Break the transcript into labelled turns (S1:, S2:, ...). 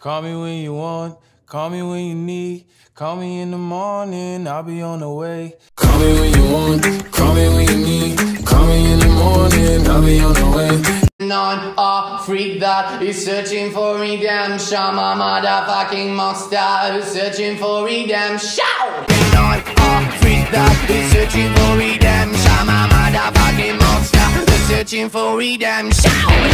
S1: Call me when you want, call me when you need. Call me in the morning, I'll be on the way. Call me when you want, call me when you need. Call me in the morning, I'll be on the way.
S2: Not a freak that is searching for redemption. My motherfucking monster who's searching for redemption. Not a freak that is searching for redemption. My motherfucking monster who's searching for redemption.